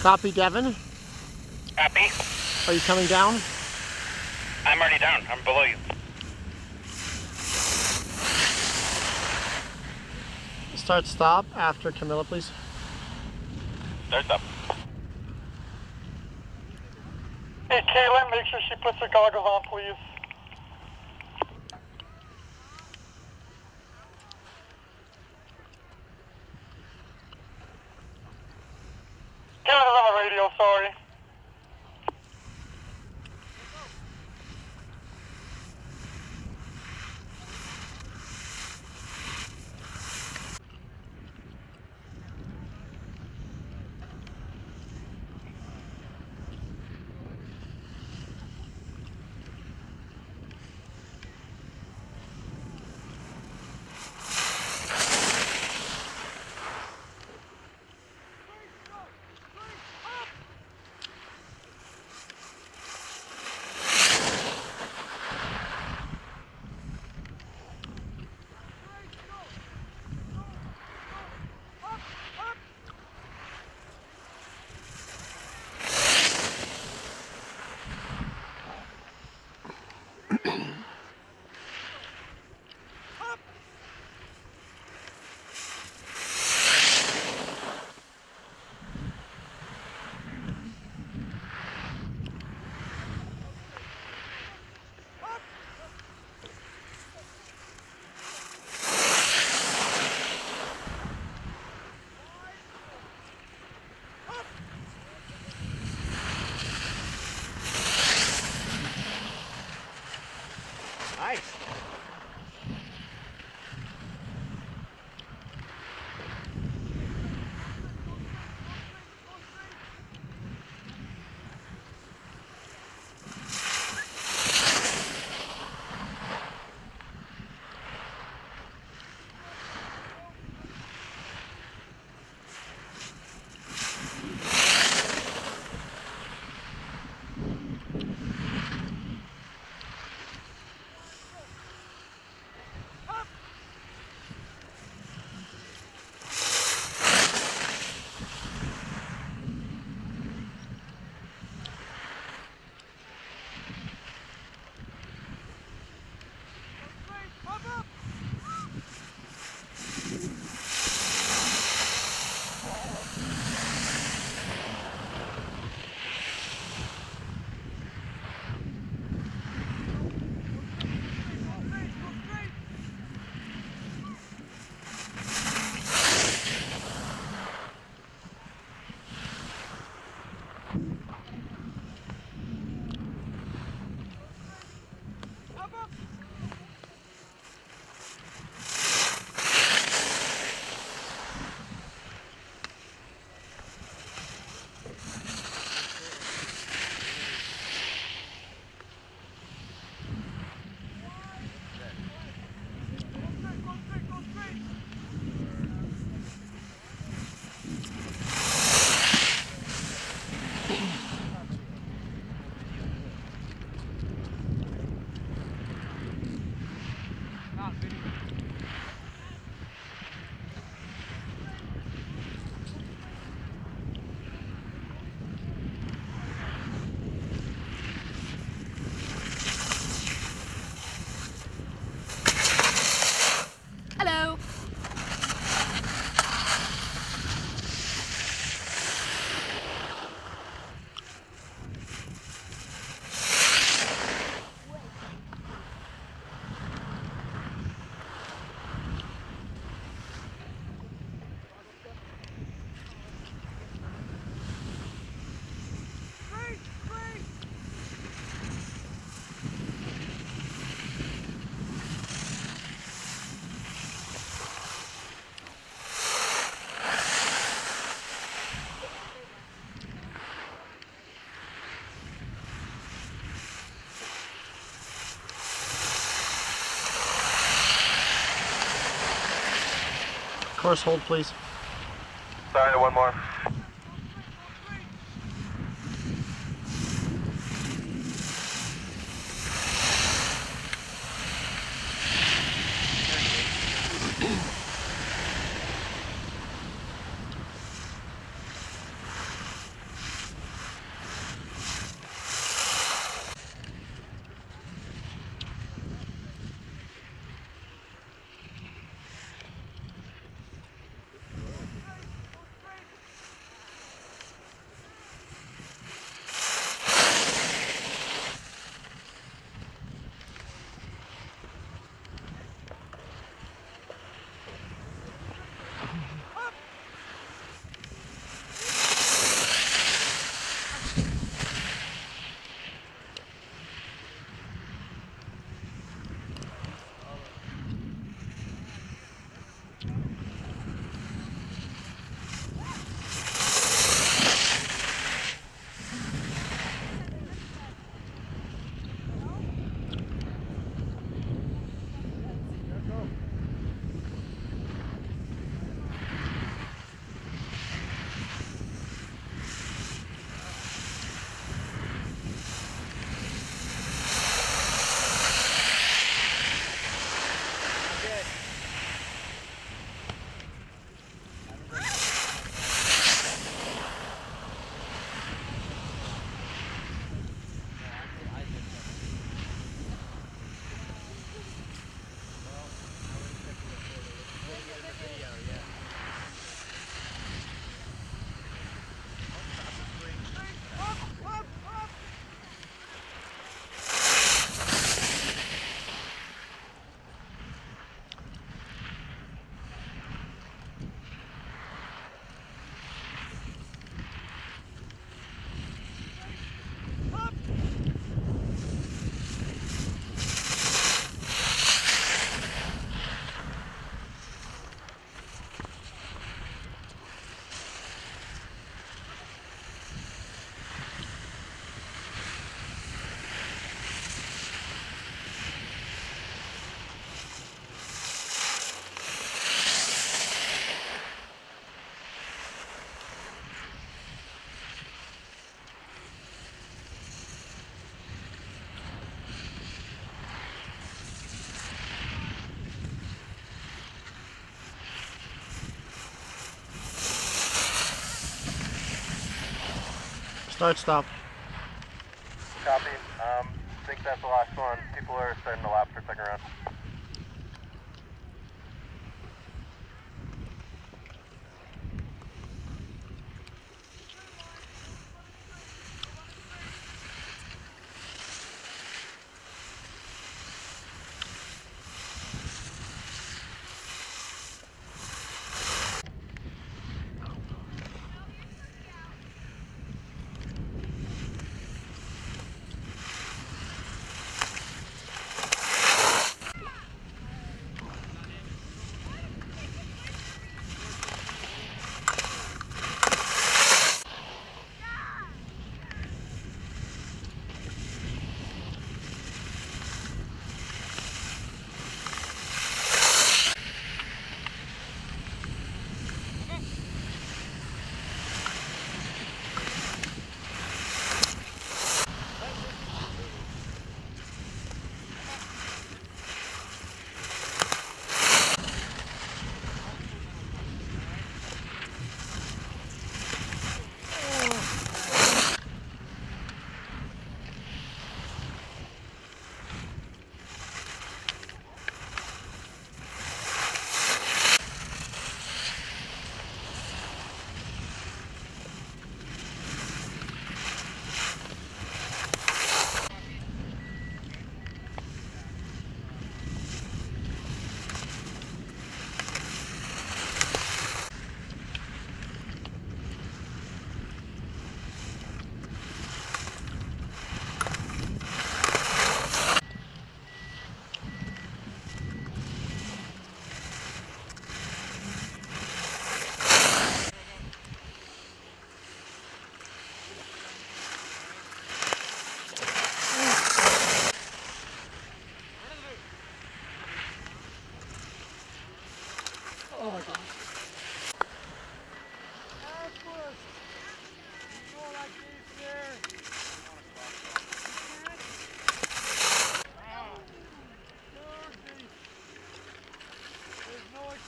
Copy, Devin. Copy. Are you coming down? I'm already down. I'm below you. Start stop after Camilla, please. Start stop. Hey, Caitlin, make sure she puts her goggles on, please. Course hold, please. Start stop. Copy. Um, think that's the last one. People are starting to lap for second round.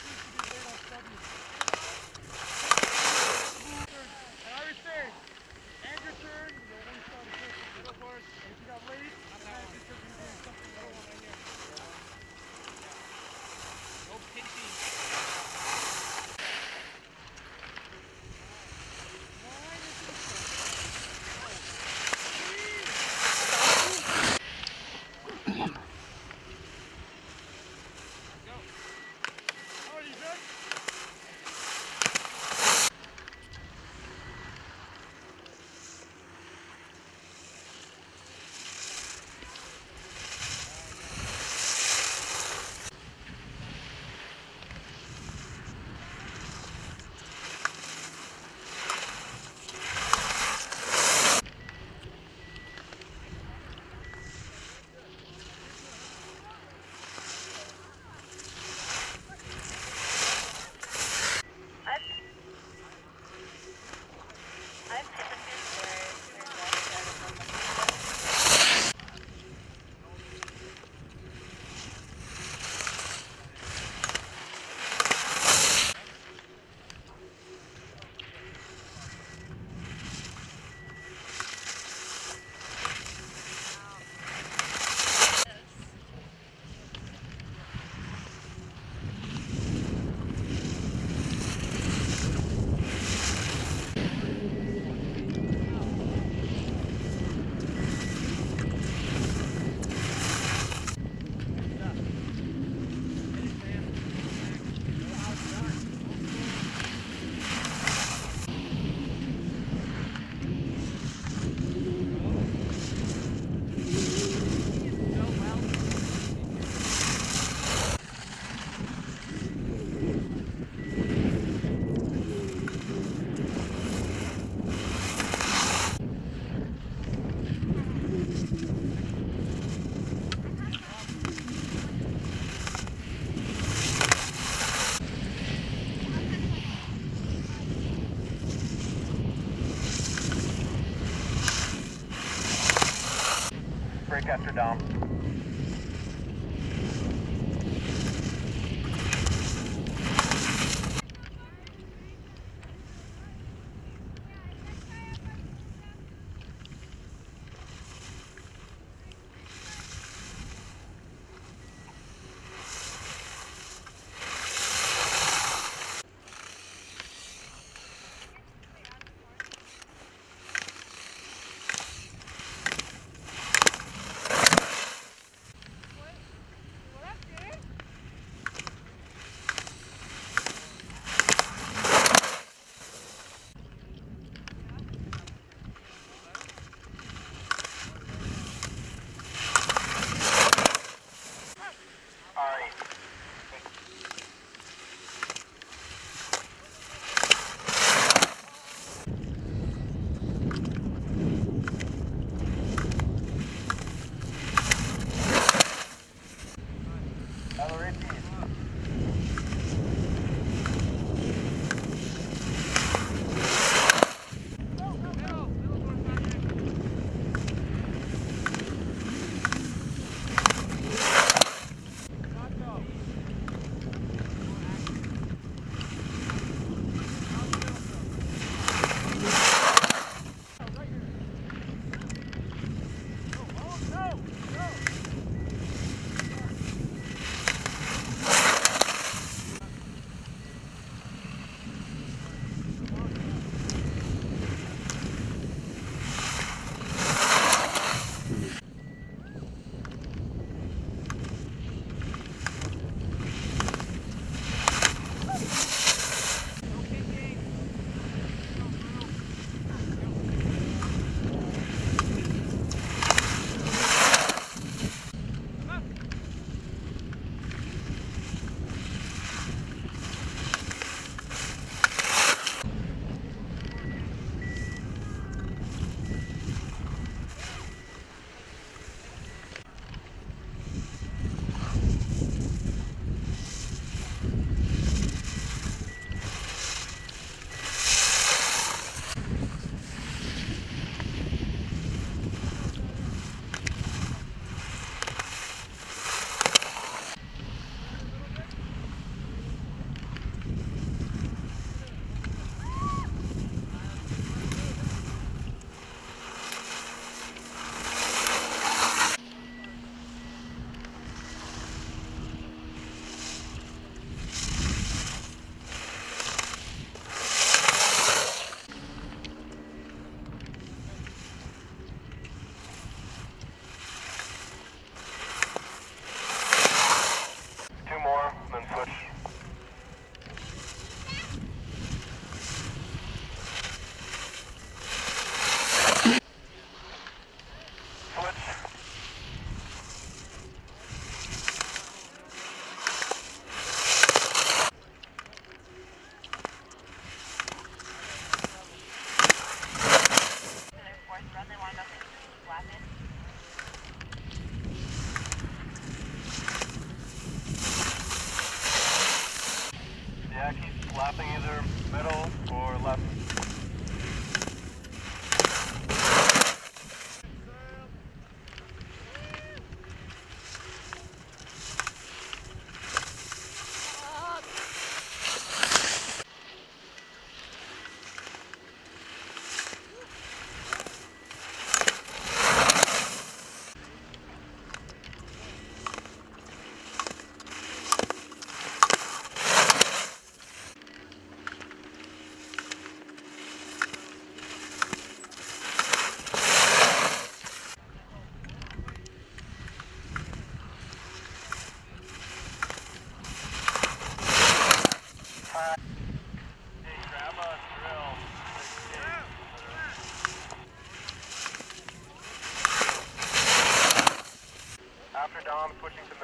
Thank you. After Dom. pushing to